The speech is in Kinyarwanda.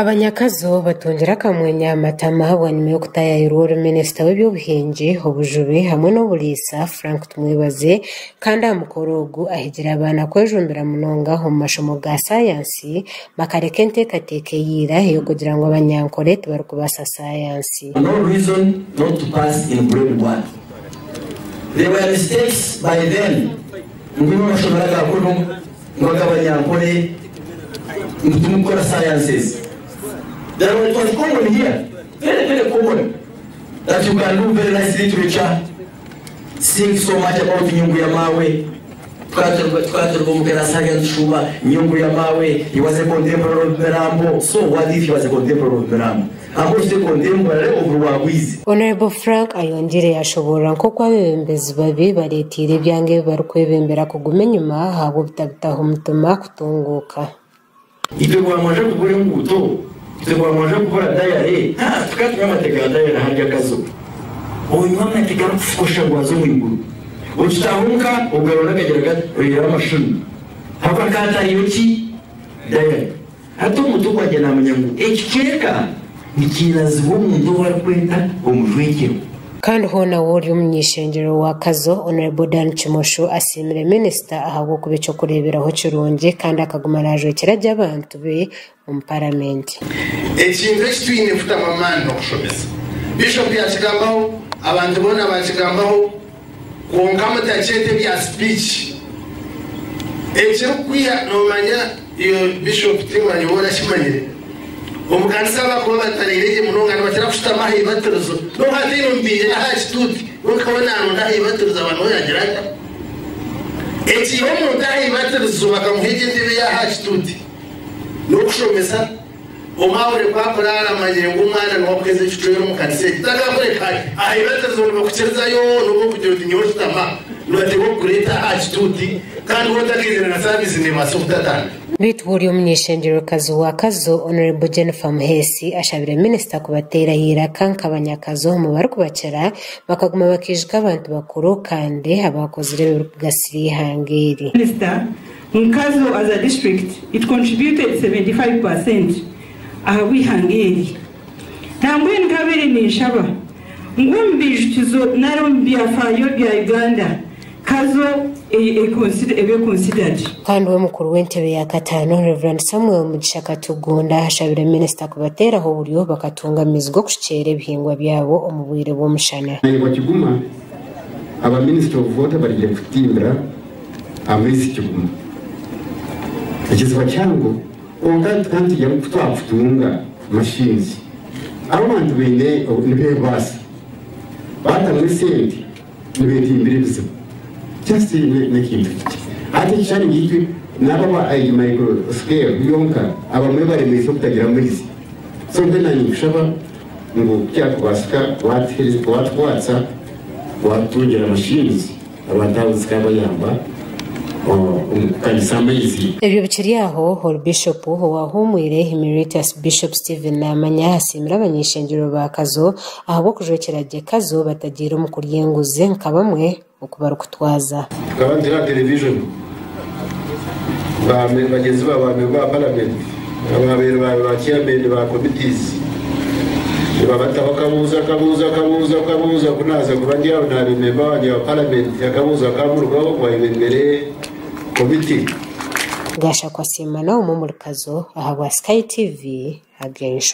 abanyakazo batondera akamwenya amatama wanyuma yo kutayaira uwari minisita w'ebyobuhingi obujubi hamwe n'obuliisa frank tumwebaze kandi aha mukoro ogu ahegera kwejumbira munonga omu mashomo ga sayansi bakareka enteekateeka eyiira kugira ngu abanyankore tibarikubaasa sayansi ngo abanyankore ngo tumukora sciences There was, was common here, very, very common, that you can do very nice literature, sing so much about Nyungu Yamawe. Twatulumbuke na Sagan Nyungu Yamawe, he was a contemporary of Mirambo. So what if he was a contemporary of Mirambo? honorable frank ayongere ashobora nko kuba abebembezi babi baretira ibyange bari kwebembera kuguma inyuma habo bitabitaho umutuma kutunguka ibyo e bwamaje kugura imbuto tugomba muje dayari tukatunywa amateka ya dayari harya akazuba unywa amateka ushobora z'umwiguru ukitahuka ugarura akagera gato urugero amashumi hako akatariye uki dayari hata umuntu ukwagira namunya ngo iki kireka ni kirazibwo umuntu warakwenda umujwekeho kandi honaworu y'umunyishengero wa kazo honorable dan chimosho asimire minisita ahabwa kuba icyo kureberaho kirungi kandi akagumana ajwekera ry'abantu be mu paramenti ekintu ekitwine kutama amaani n'okushobeza bishopu yakigambaho abantu boona bakigambaho kwonkamu takyeeta ebya sipiiki ekirikukwiha nomanya iyo bishopu timanya oba orakimanyire omukanisa bakubabatarire gye munonga nibakira kushutama aha ibatirizo nonga ataine omubiire aha kituuti nonkawe naronda aha ibatirizo abantu oyagira ata ekiiha omuntu aha ibatirizo bakamuha egi entebe yaha kituuti n'okushomesa omwawure kwakuraara amanyire ng'omwana niwakuheza ekicwera omukanisa egi tagakurekaye aha ibatirizo nibakukirizayo nobwokugira oti nyowe shutama bitwuriye umunyeshengero kazu wa kazu honorable jennifer muhesi ashabire minisita kubatera kankabanya akazu mu barikubakira bakaguma bakijwa abantu bakuru kandi abakozi rero gasiri hangeri Nkazo as a district, it contributed 75% ahawihangeri. Tambwe nkabere ni nshaba. Ngumbije tuzo narombi afayo bya Uganda. E, e kandiwe mukuru w'entebe ya kataano reverand samuel mugisha katugunda ashabire minisita kubateeraho buryo bakatunga amizi g'okushukyera ebihingwa byabo omu bwire bw'omushana kiguma aba minisita obuvota barire kutimbira amaizi kiguma ekizibu kyangu onkanti yakutwakutunga mashinzi abantu bainenibebaasa batamu esente nibetimbira ebizibu just n'ekintu ate ekisani ngikyo naba ba microscale yonka abamwe baremesa okutagira amaizi so nte nanikushaba ngu kyakubasika watwatsa watutungira amashinizi abantu abuzika bayamba ibyo biciri yaho hol bishop wahumwire emeritus bishop Steven namanya asimira abanyeshengero ba kazo ahubwo kujokerajya kazo batagira umukuryenguze nka bamwe okubarukutwaza tukabandira television bagenzi babo bame ba paramenti ababere bawe ba kiyamende ba komitizi babataho kabuza kabuza kabuza kabuza kunaza kuba ndiyabo nabimemba wanjye ba paramenti akabuza kaburwaho mwayibembere biti ngasha kwasimana umumurikazo aha wa sikayi tivi hagira